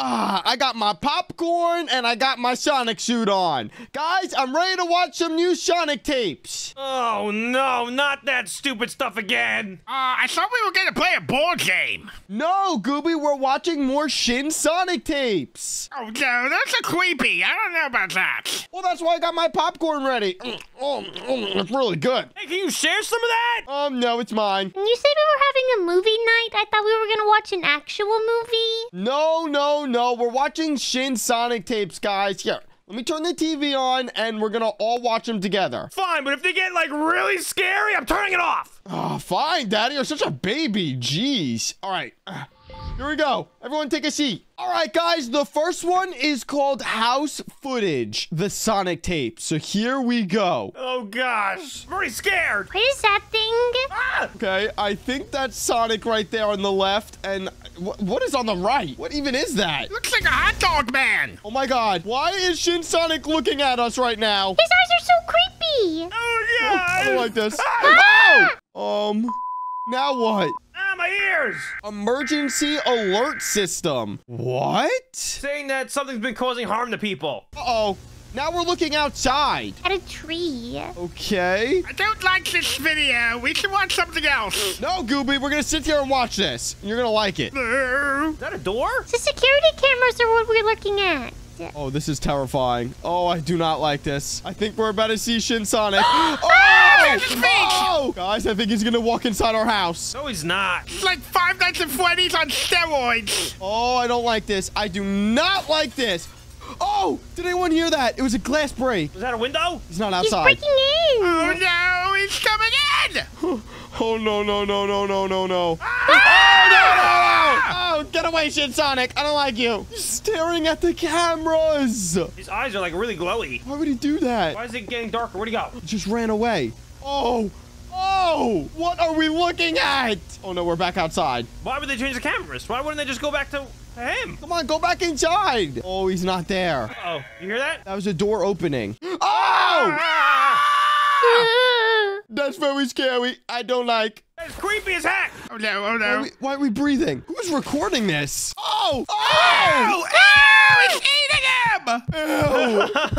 Ah, I got my popcorn and I got my Sonic suit on. Guys, I'm ready to watch some new Sonic tapes. Oh no, not that stupid stuff again. Uh, I thought we were gonna play a board game. No, Gooby, we're watching more Shin Sonic tapes. Oh no, that's are creepy. I don't know about that. Well, that's why I got my popcorn ready. Mm, Oh, mm, it's really good. Hey, can you share some of that? Um, no, it's mine. You said we were having a movie night. I thought we were gonna watch an actual movie. No, no, no. We're watching Shin Sonic tapes, guys. Here, let me turn the TV on and we're gonna all watch them together. Fine, but if they get like really scary, I'm turning it off. Oh, fine, Daddy. You're such a baby. Jeez. All right. Here we go. Everyone take a seat. All right, guys. The first one is called House Footage, the Sonic tape. So here we go. Oh gosh, I'm already scared. What is that thing? Ah! Okay, I think that's Sonic right there on the left. And wh- what is on the right? What even is that? Looks like a hot dog man. Oh my god. Why is Shin Sonic looking at us right now? His eyes are so creepy. Oh yeah. I don't like this. Ah! Oh! Um, now what? Ah, my ears. Emergency alert system. What? Saying that something's been causing harm to people. Uh-oh. Now we're looking outside. At a tree. Okay. I don't like this video. We should watch something else. No, Gooby, we're gonna sit here and watch this. You're gonna like it. Is that a door? The security cameras are what we're looking at. Oh, this is terrifying. Oh, I do not like this. I think we're about to see Shin Sonic. oh! Ah, there's oh! Guys, I think he's gonna walk inside our house. No, he's not. It's like Five Nights at Freddy's on steroids. Oh, I don't like this. I do not like this. Oh, did anyone hear that? It was a glass break. Was that a window? He's not outside. He's outside. breaking in. Oh no, he's coming in. Oh no no no no no no no! Ah! Oh no no no! Oh, get away, Shin Sonic! I don't like you. He's staring at the cameras. His eyes are like really glowy. Why would he do that? Why is it getting darker? Where'd he go? He just ran away. Oh oh! What are we looking at? Oh no, we're back outside. Why would they change the cameras? Why wouldn't they just go back to, to him? Come on, go back inside. Oh, he's not there. Oh, you hear that? That was a door opening. Oh! Ah! That's very scary. I don't like. That's creepy as heck. Oh no, oh Why are no. we, why are we breathing? Who's recording this? Oh! Oh, Oh! oh, it's eating him. Ew.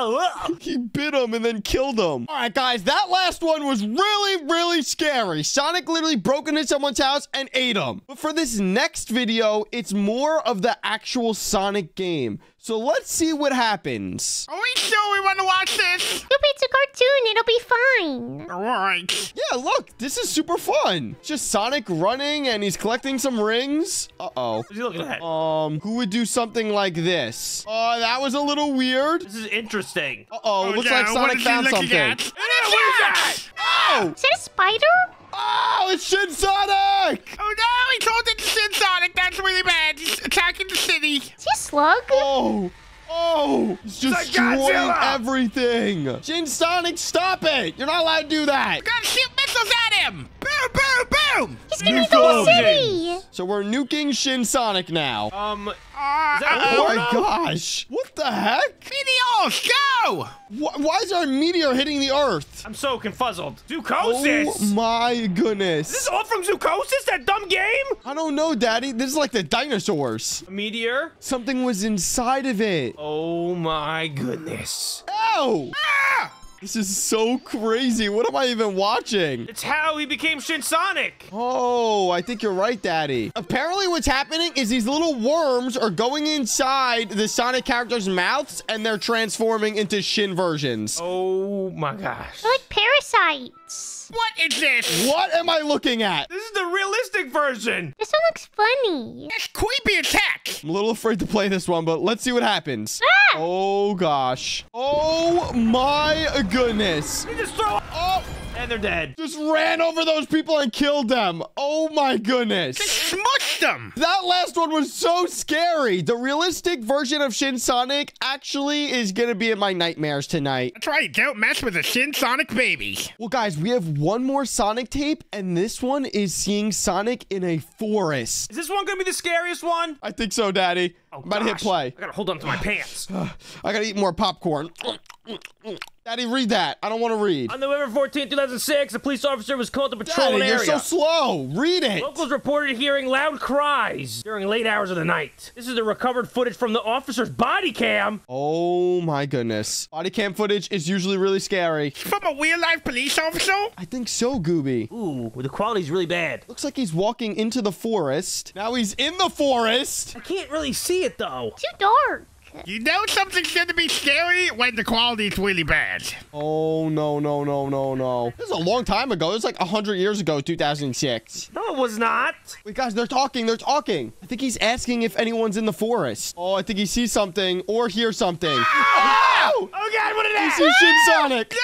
He bit him and then killed him. All right, guys, that last one was really, really scary. Sonic literally broke into someone's house and ate him. But for this next video, it's more of the actual Sonic game. So let's see what happens. Are we sure we want to watch this? Scoopy, it's a cartoon. It'll be fine. All right. Yeah, look, this is super fun. It's just Sonic running and he's collecting some rings. Uh-oh. What's he looking at? Um, who would do something like this? Oh, that was a little weird. This is interesting. Uh-oh, Oh, looks no, like Sonic is he found looking something. at? Hey, what is that? Oh! Is that a spider? Oh, it's Shin Sonic! Oh no, he's holding Shin Sonic. That's really bad. He's attacking the city. Is he a slug? Oh! Oh! He's like destroying Godzilla! everything! Shin Sonic, stop it! You're not allowed to do that! We Gotta shoot missiles at him. Boom, boom, boom. He's gonna eat the whole city. So we're nuking Shin Sonic now. Um, that Oh a my gosh! What the heck? Meteors, go. Wh- Why is there a meteor hitting the Earth? I'm so confuzzled. Oh Zoochosis. my Is this goodness! all from Zoochosis, that dumb game? I don't know, Daddy. This is like the dinosaurs. A meteor? Something was inside of it. Oh my goodness. Ow! Ah! This is so crazy. What am I even watching? It's how he became Shin Sonic. Oh, I think you're right, Daddy. Apparently, what's happening is these little worms are going inside the Sonic characters' mouths and they're transforming into Shin versions. Oh my gosh. They're like parasites. What is this? What am I looking at? This is the realistic version. This one looks funny. That's creepy as heck. I'm a little afraid to play this one, but let's see what happens. Ah! Oh, gosh. Oh, my goodness. He just throw Oh, and they're dead. just ran over those people and killed them. Oh, my goodness. Just smushed them. That last one was so scary. The realistic version of Shin Sonic actually is going to be in my nightmares tonight. That's right. Don't mess with a Shin Sonic baby. Well, guys, we have one more Sonic tape, and this one is seeing Sonic in a forest. Is this one gonna be the scariest one? I think so, Daddy. Oh, I'm about to hit play. I gotta hold on to my pants. I gotta eat more popcorn. Daddy, read that. I don't want to read. On November 14, 2006, a police officer was called to patrol Daddy, an you're so slow. Read it. Locals reported hearing loud cries during late hours of the night. This is the recovered footage from the officer's body cam. Oh my goodness. Body cam footage is usually really scary. From a real life police officer? I think so, Gooby. Ooh, the quality's really bad. Looks like he's walking into the forest. Now he's in the forest. I can't really see it though. Too dark. You know something's gonna be scary when the quality's really bad. Oh, no, no, no, no, no. This is a long time ago. It was like 100 years ago, 2006. No, it was not. Wait, guys, they're talking. They're talking. I think he's asking if anyone's in the forest. Oh, I think he sees something or hears something. Ah! Oh! Oh God, what He is sees Shin Sonic. No,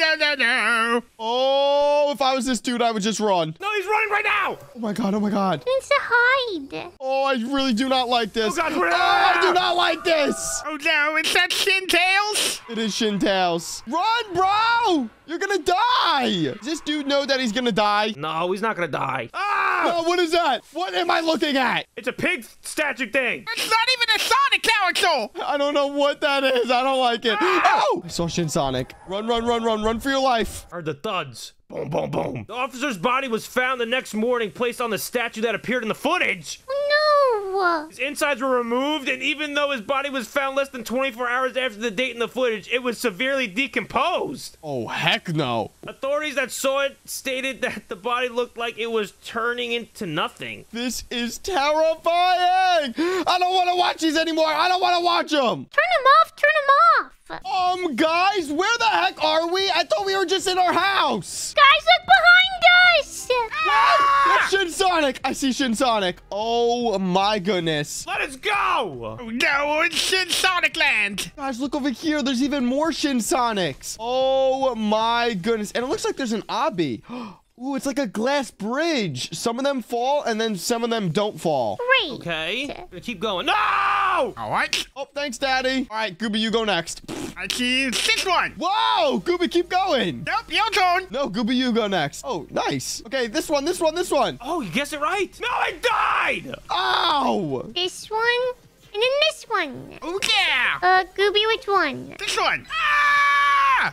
no, no, no. Oh, if I was this dude, I would just run. No, he's running right now. Oh my god, oh my god. He needs to hide. Oh, I really do not like this. Oh, God, Oh, I do not like this. Oh no, is that Shin Tails? It is Shin Tails. Run, bro! You're gonna die! Does this dude know that he's gonna die? No, he's not gonna die. Ah! Oh, what is that? What am I looking at? It's a pig statue thing. It's not even a Sonic character. I don't know what that is. I don't like it. Ah! Oh! I saw Shin Sonic. Run, run, run, run, run for your life. Heard the thuds. Boom, boom, boom. The officer's body was found the next morning, placed on the statue that appeared in the footage. His insides were removed, and even though his body was found less than 24 hours after the date in the footage, it was severely decomposed. Oh, heck no. Authorities that saw it stated that the body looked like it was turning into nothing. This is terrifying. I don't want to watch these anymore. I don't want to watch them. Turn him off! Turn him off! Um, guys, where the heck are we? I thought we were just in our house. Guys, look behind us! That's Shin Sonic. I see Shin Sonic. Oh my goodness. Let us go! Oh no, it's Shin Sonic Land. Guys, look over here. There's even more Shin Sonics. Oh my goodness. And it looks like there's an obby. Oh, Ooh, it's like a glass bridge. Some of them fall and then some of them don't fall. Great. Okay, gonna keep going. No! All right, Oh, thanks, Daddy. All right, Gooby, you go next. I see this one. Whoa, Gooby, keep going. Nope, your turn. No, Gooby, you go next. Oh, nice. Okay, this one, this one, this one. Oh, you guessed it right. No, I died! Ow! This one, and then this one. Oh yeah, Uh, Gooby, which one? this one. Ah!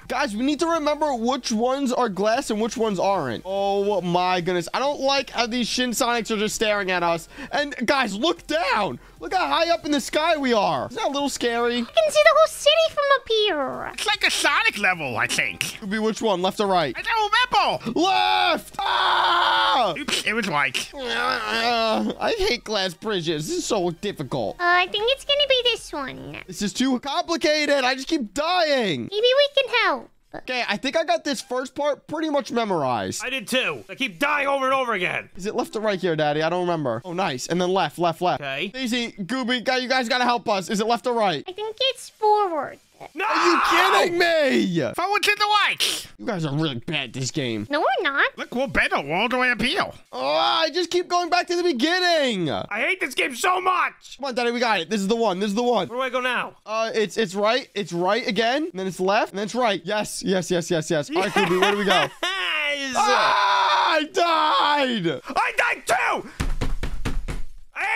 Guys, we need to remember which ones are glass and which ones aren't. Oh my goodness. I don't like how these Shin Sonics are just staring at us. And guys, look down. Look how high up in the sky we are. Isn't that a little scary? I can see the whole city from up here. It's like a Sonic level, I think. Could be which one, left or right? I don't remember. Left! Ah! Oops, it was right. Uh, I hate glass bridges. This is so difficult. Uh, I think it's gonna be this one. This is too complicated. I just keep dying. Maybe we can help. Okay, I think I got this first part pretty much memorized. I did too. I keep dying over and over again. Is it left or right here, Daddy? I don't remember. Oh, nice. And then left, left, left. Okay. Daisy, Gooby, guy, you guys gotta help us. Is it left or right? I think it's forward. No! Are you kidding me? Forward to the right. You guys are really bad at this game. No, we're not. Look, we're better We're all the way up here. Oh, I just keep going back to the beginning. I hate this game so much! Come on, Daddy, we got it. This is the one. This is the one. Where do I go now? Uh, it's it's right. It's right again. And then it's left. And then it's right. Yes, yes, yes, yes, yes. All right, Gooby, where do we go? Yes. ah, I died. I died too!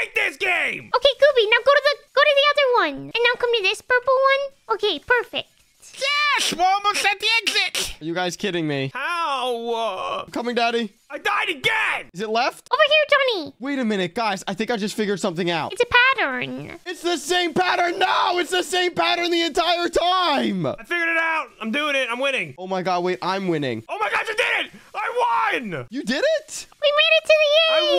I hate this game! Okay, Gooby, now go to the go to the other one, and now come to this purple one. Okay, perfect. Yes, we're almost at the exit. Are you guys kidding me? How? Uh, Coming, Daddy. I died again! Is it left? Over here, Johnny. Wait a minute, guys. I think I just figured something out. It's a pattern. It's the same pattern. No, it's the same pattern the entire time. I figured it out! I'm doing it! I'm winning! Oh my God, wait, I'm winning. Oh my god, you did it! I won! You did it? We made it to the end.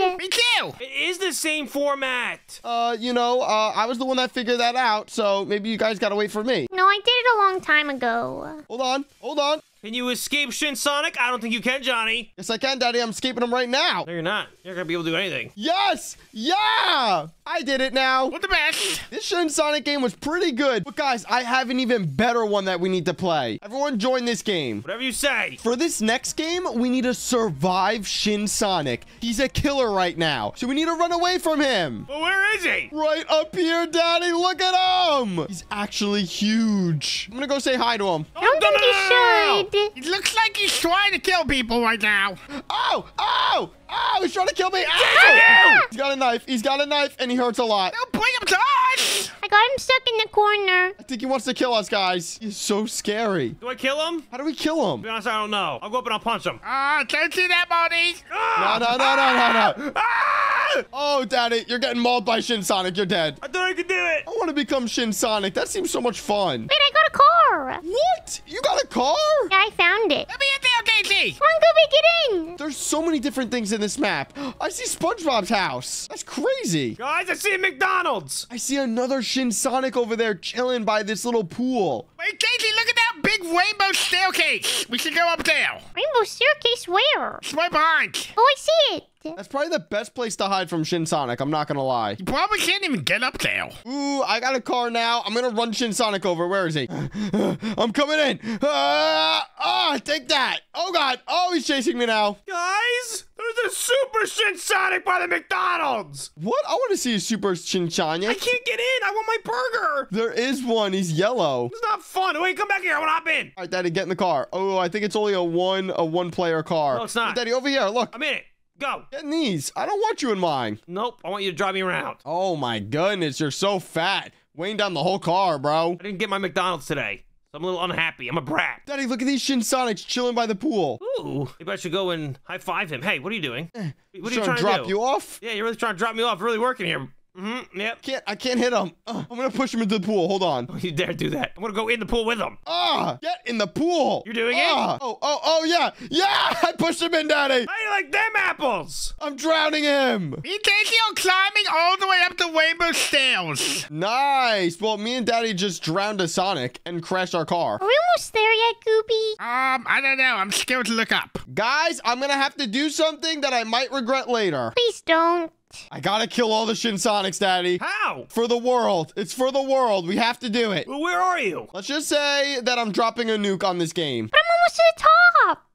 I won. Me too. It is the same format! Uh, you know, uh, I was the one that figured that out, so maybe you guys gotta wait for me. No, I did it a long time ago. Hold on, hold on. Can you escape Shin Sonic? I don't think you can, Johnny. Yes, I can, Daddy. I'm escaping him right now. No, you're not. You're not gonna be able to do anything. Yes! Yeah! I did it now. We're the best. This Shin Sonic game was pretty good. But guys, I have an even better one that we need to play. Everyone join this game. Whatever you say. For this next game, we need to survive Shin Sonic. He's a killer right now, so we need to run away from him. But where is he? Right up here, Daddy. Look at him. He's actually huge. I'm gonna go say hi to him. I don't think you should. It looks like he's trying to kill people right now. Oh, oh, oh, he's trying to kill me. Ow! He's got a knife. He's got a knife, and he hurts a lot. Don't bring him to us. I got him stuck in the corner. I think he wants to kill us, guys. He's so scary. Do I kill him? How do we kill To him? be honest, I don't know. I'll go up and I'll punch him. Ah, don't see that, Baldi. No, Ah! no, no, no, no, no. Ah! Oh, Daddy, you're getting mauled by Shin Sonic. You're dead. I thought I could do it. I want to become Shin Sonic. That seems so much fun. Wait, I got a car. What? You got a car? Yeah, I found it. Let me in there, Daisy. Come on, Gooby, get in. There's so many different things in this map. I see SpongeBob's house. That's crazy. Guys, I see a McDonald's. I see another Shin Sonic over there chilling by this little pool. Wait, Daisy, look at that big rainbow staircase. We should go up there. Rainbow staircase where? It's right behind. Oh, I see it. That's probably the best place to hide from Shin Sonic. I'm not gonna lie. You probably can't even get up there. Ooh, I got a car now. I'm gonna run Shin Sonic over. Where is he? I'm coming in. Ah, ah, take that. Oh God. Oh, he's chasing me now. Guys, there's a Super Shin Sonic by the McDonald's. What? I want to see a Super Shin I can't get in. I want my burger. There is one. He's yellow. It's not fun. Wait, come back here. I want to hop in. All right, Daddy, get in the car. Oh, I think it's only a one a one player car. No, it's not. Daddy, over here. Look. I'm in it. Go. Get in these. I don't want you in mine. Nope. I want you to drive me around. Oh my goodness, you're so fat. Weighing down the whole car, bro. I didn't get my McDonald's today. So I'm a little unhappy. I'm a brat. Daddy, look at these Shin Sonics chilling by the pool. Ooh. Maybe I should go and high five him. Hey, what are you doing? Eh, what are you Trying trying to drop to you off? Yeah, you're really trying to drop me off. Really working here. Mm-hmm. Yep. Can't I can't hit him. Ugh, I'm gonna push him into the pool. Hold on. Don't you dare do that. I'm gonna go in the pool with him. Ah, get in the pool. You're doing it? Ah. Oh, oh, oh, yeah, yeah. I pushed him in, Daddy. How do you like them apples? I'm drowning him. Me and Daisy are climbing all the way up the rainbow stairs. Nice. Well, me and Daddy just drowned a Sonic and crashed our car. Are we almost there yet, Gooby? Um, I don't know. I'm scared to look up. Guys, I'm gonna have to do something that I might regret later. Please don't. I gotta kill all the Shin Sonics, Daddy. How? For the world. It's for the world. We have to do it. Well, where are you? Let's just say that I'm dropping a nuke on this game. But I'm almost to the top.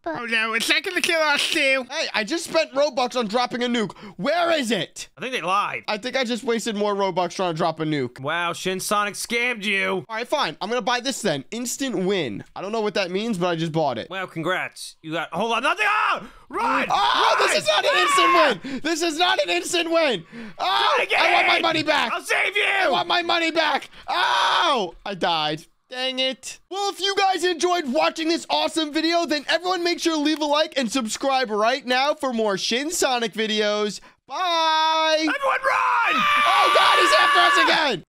Oh no, it's not gonna kill us too. Hey, I just spent Robux on dropping a nuke. Where is it? I think they lied. I think I just wasted more Robux trying to drop a nuke. Wow, Shin Sonic scammed you. All right, fine. I'm gonna buy this then. Instant win. I don't know what that means, but I just bought it. Well, congrats. You got hold on, nothing. Ah! Run! Oh, Run! this is not an instant win. This is not an instant win. Oh, Try I want my money back. I'll save you! I want my money back. Oh, I died. Dang it. Well, if you guys enjoyed watching this awesome video, then everyone make sure to leave a like and subscribe right now for more Shin Sonic videos. Bye. Everyone run! Oh, God, he's after us again.